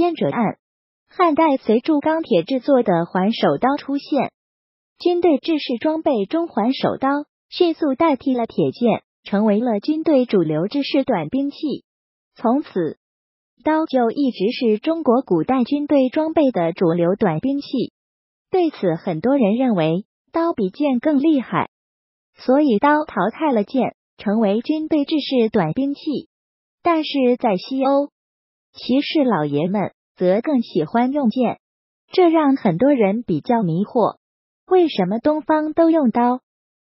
编者按。汉代随铸钢铁制作的环首刀出现，军队制式装备中环首刀迅速代替了铁剑，成为了军队主流制式短兵器。从此，刀就一直是中国古代军队装备的主流短兵器。对此，很多人认为刀比剑更厉害，所以刀淘汰了剑，成为军队制式短兵器。但是在西欧，骑士老爷们。则更喜欢用剑，这让很多人比较迷惑：为什么东方都用刀，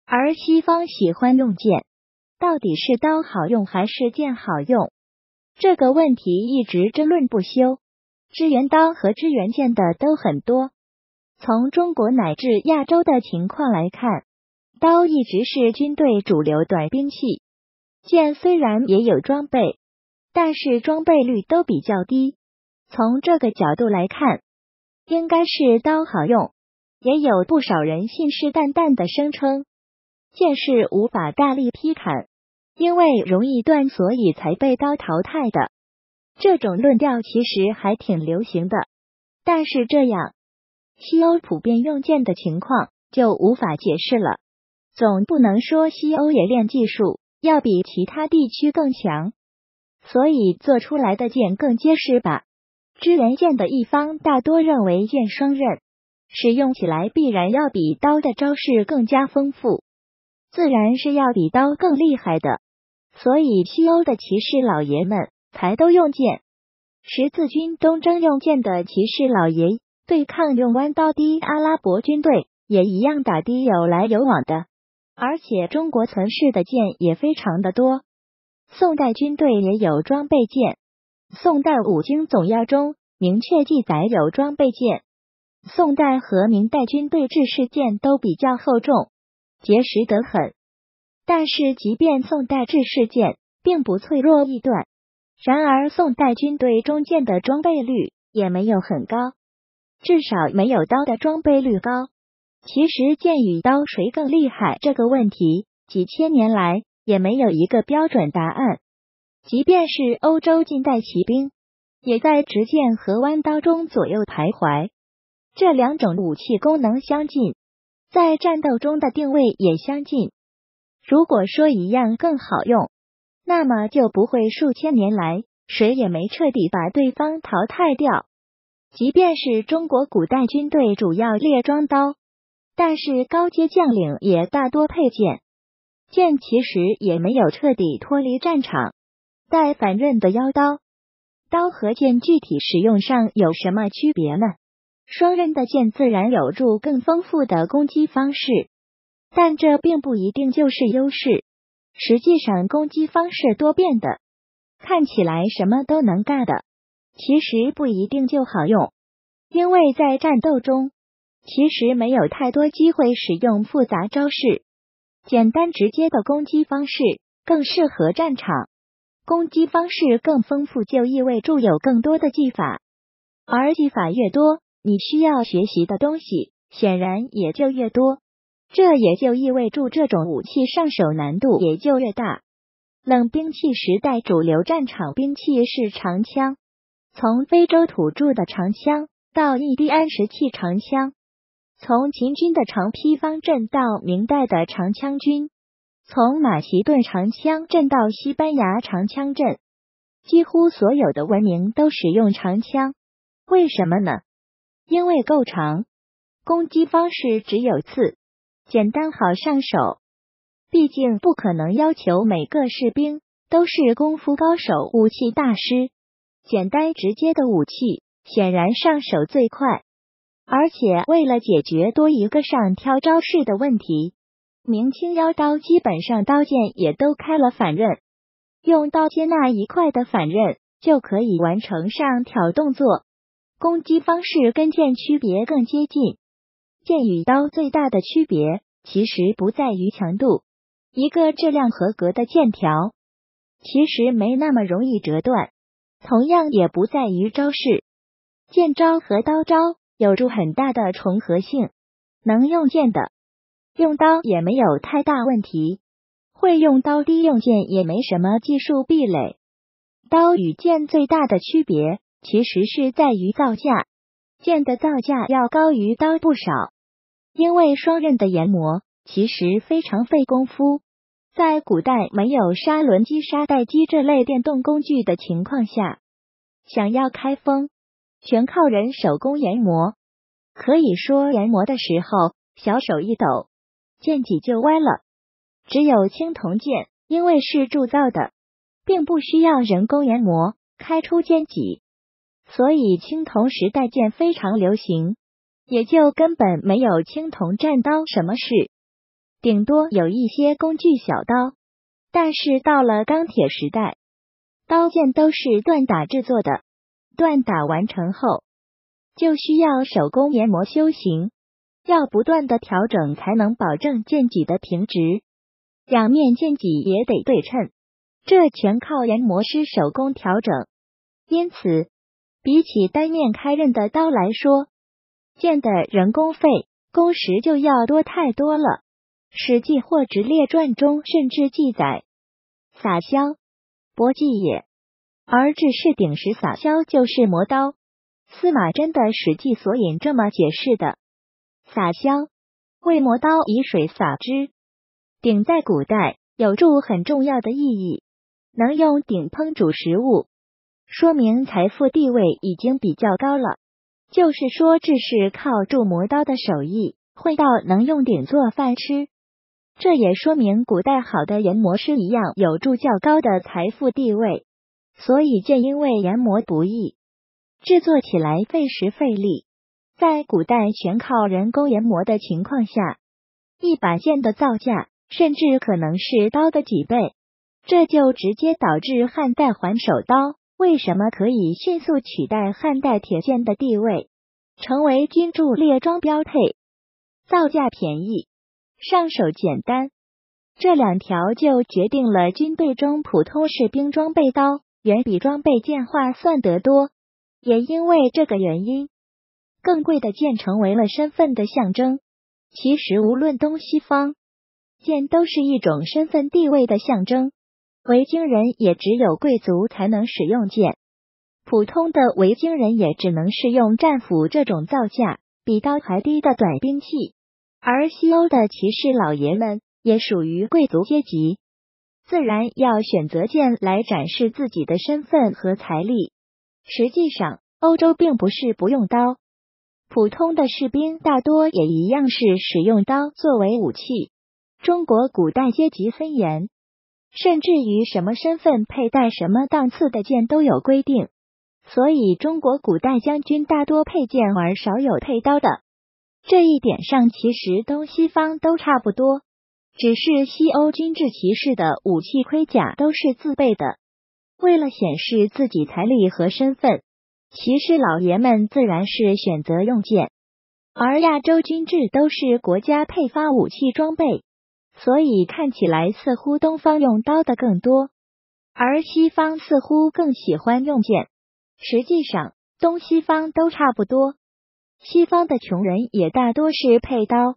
而西方喜欢用剑？到底是刀好用还是剑好用？这个问题一直争论不休。支援刀和支援剑的都很多。从中国乃至亚洲的情况来看，刀一直是军队主流短兵器，剑虽然也有装备，但是装备率都比较低。从这个角度来看，应该是刀好用。也有不少人信誓旦旦的声称，剑士无法大力劈砍，因为容易断，所以才被刀淘汰的。这种论调其实还挺流行的。但是这样，西欧普遍用剑的情况就无法解释了。总不能说西欧冶炼技术要比其他地区更强，所以做出来的剑更结实吧？支援剑的一方大多认为剑双刃，使用起来必然要比刀的招式更加丰富，自然是要比刀更厉害的。所以西欧的骑士老爷们才都用剑。十字军东征用剑的骑士老爷对抗用弯刀的阿拉伯军队，也一样打的有来有往的。而且中国存世的剑也非常的多，宋代军队也有装备剑。宋代五经总要中明确记载有装备剑。宋代和明代军队制式剑都比较厚重，结实得很。但是，即便宋代制式剑并不脆弱易断，然而宋代军队中剑的装备率也没有很高，至少没有刀的装备率高。其实，剑与刀谁更厉害这个问题，几千年来也没有一个标准答案。即便是欧洲近代骑兵，也在直剑和弯刀中左右徘徊。这两种武器功能相近，在战斗中的定位也相近。如果说一样更好用，那么就不会数千年来谁也没彻底把对方淘汰掉。即便是中国古代军队主要列装刀，但是高阶将领也大多配剑，剑其实也没有彻底脱离战场。带反刃的腰刀，刀和剑具体使用上有什么区别呢？双刃的剑自然有助更丰富的攻击方式，但这并不一定就是优势。实际上，攻击方式多变的，看起来什么都能干的，其实不一定就好用。因为在战斗中，其实没有太多机会使用复杂招式，简单直接的攻击方式更适合战场。攻击方式更丰富，就意味着有更多的技法，而技法越多，你需要学习的东西显然也就越多。这也就意味着这种武器上手难度也就越大。冷兵器时代，主流战场兵器是长枪，从非洲土著的长枪到印第安时期长枪，从秦军的长披方阵到明代的长枪军。从马其顿长枪阵到西班牙长枪阵，几乎所有的文明都使用长枪。为什么呢？因为够长，攻击方式只有刺，简单好上手。毕竟不可能要求每个士兵都是功夫高手、武器大师。简单直接的武器显然上手最快，而且为了解决多一个上挑招式的问题。明清腰刀基本上刀剑也都开了反刃，用刀尖那一块的反刃就可以完成上挑动作。攻击方式跟剑区别更接近。剑与刀最大的区别其实不在于强度，一个质量合格的剑条其实没那么容易折断。同样也不在于招式，剑招和刀招有着很大的重合性，能用剑的。用刀也没有太大问题，会用刀的用剑也没什么技术壁垒。刀与剑最大的区别其实是在于造价，剑的造价要高于刀不少。因为双刃的研磨其实非常费功夫，在古代没有砂轮机、砂带机这类电动工具的情况下，想要开封，全靠人手工研磨。可以说研磨的时候，小手一抖，剑脊就歪了。只有青铜剑，因为是铸造的，并不需要人工研磨开出剑脊，所以青铜时代剑非常流行。也就根本没有青铜战刀什么事，顶多有一些工具小刀。但是到了钢铁时代，刀剑都是锻打制作的，锻打完成后就需要手工研磨修行，要不断的调整才能保证剑脊的平直，两面剑脊也得对称，这全靠研磨师手工调整。因此，比起单面开刃的刀来说，剑的人工费、工时就要多太多了，《史记》或《直列传》中甚至记载撒削，搏技也。而制是鼎时撒削就是磨刀。司马真的《史记索引》这么解释的：撒削为磨刀以水撒之。鼎在古代有著很重要的意义，能用鼎烹煮食物，说明财富地位已经比较高了。就是说，这是靠铸磨刀的手艺，会到能用鼎做饭吃。这也说明古代好的研磨师一样有铸较高的财富地位。所以剑因为研磨不易，制作起来费时费力，在古代全靠人工研磨的情况下，一把剑的造价甚至可能是刀的几倍。这就直接导致汉代环手刀。为什么可以迅速取代汉代铁剑的地位，成为军铸列装标配？造价便宜，上手简单，这两条就决定了军队中普通士兵装备刀远比装备剑划算得多。也因为这个原因，更贵的剑成为了身份的象征。其实无论东西方，剑都是一种身份地位的象征。维京人也只有贵族才能使用剑，普通的维京人也只能是用战斧这种造价比刀还低的短兵器。而西欧的骑士老爷们也属于贵族阶级，自然要选择剑来展示自己的身份和财力。实际上，欧洲并不是不用刀，普通的士兵大多也一样是使用刀作为武器。中国古代阶级森严。甚至于什么身份佩戴什么档次的剑都有规定，所以中国古代将军大多佩剑而少有佩刀的。这一点上，其实东西方都差不多，只是西欧军制骑士的武器盔甲都是自备的。为了显示自己财力和身份，骑士老爷们自然是选择用剑，而亚洲军制都是国家配发武器装备。所以看起来似乎东方用刀的更多，而西方似乎更喜欢用剑。实际上，东西方都差不多。西方的穷人也大多是佩刀，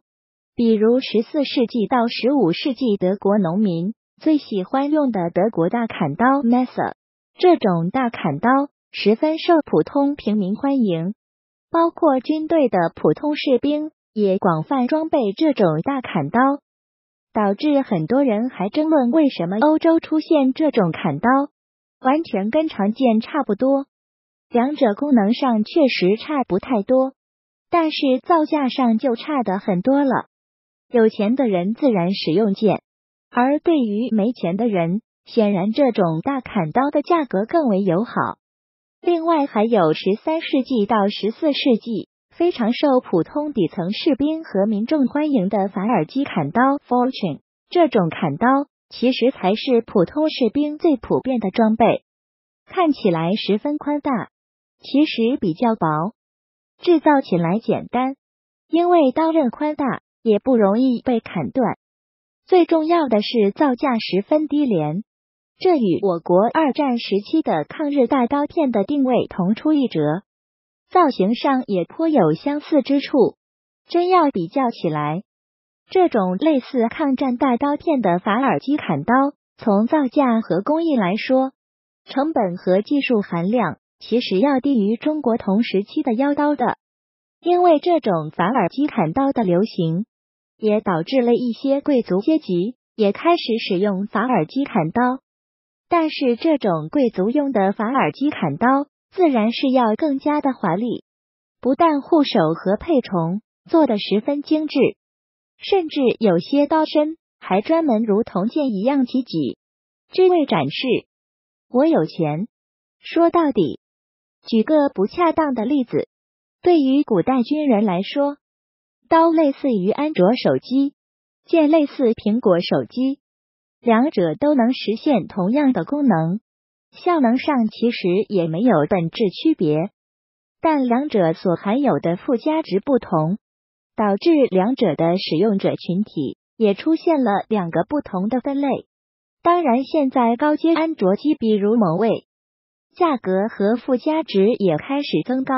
比如十四世纪到十五世纪德国农民最喜欢用的德国大砍刀 Messer，这种大砍刀十分受普通平民欢迎，包括军队的普通士兵也广泛装备这种大砍刀。导致很多人还争论为什么欧洲出现这种砍刀，完全跟长剑差不多，两者功能上确实差不太多，但是造价上就差的很多了。有钱的人自然使用剑，而对于没钱的人，显然这种大砍刀的价格更为友好。另外还有十三世纪到十四世纪。非常受普通底层士兵和民众欢迎的法尔基砍刀 （Fortune），这种砍刀其实才是普通士兵最普遍的装备。看起来十分宽大，其实比较薄，制造起来简单，因为刀刃宽大，也不容易被砍断。最重要的是造价十分低廉，这与我国二战时期的抗日大刀片的定位同出一辙。造型上也颇有相似之处。真要比较起来，这种类似抗战大刀片的法尔基砍刀，从造价和工艺来说，成本和技术含量其实要低于中国同时期的腰刀的。因为这种法尔基砍刀的流行，也导致了一些贵族阶级也开始使用法尔基砍刀。但是这种贵族用的法尔基砍刀，自然是要更加的华丽，不但护手和配重做的十分精致，甚至有些刀身还专门如铜剑一样起脊，只为展示我有钱。说到底，举个不恰当的例子，对于古代军人来说，刀类似于安卓手机，剑类似苹果手机。两者都能实现同样的功能，效能上其实也没有本质区别，但两者所含有的附加值不同，导致两者的使用者群体也出现了两个不同的分类。当然，现在高阶安卓机，比如某位，价格和附加值也开始增高，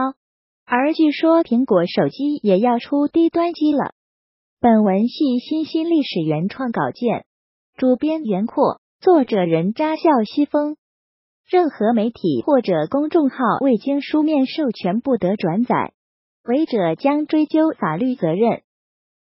而据说苹果手机也要出低端机了。本文系新新历史原创稿件。主编袁阔，作者人渣笑西风。任何媒体或者公众号未经书面授权不得转载，违者将追究法律责任。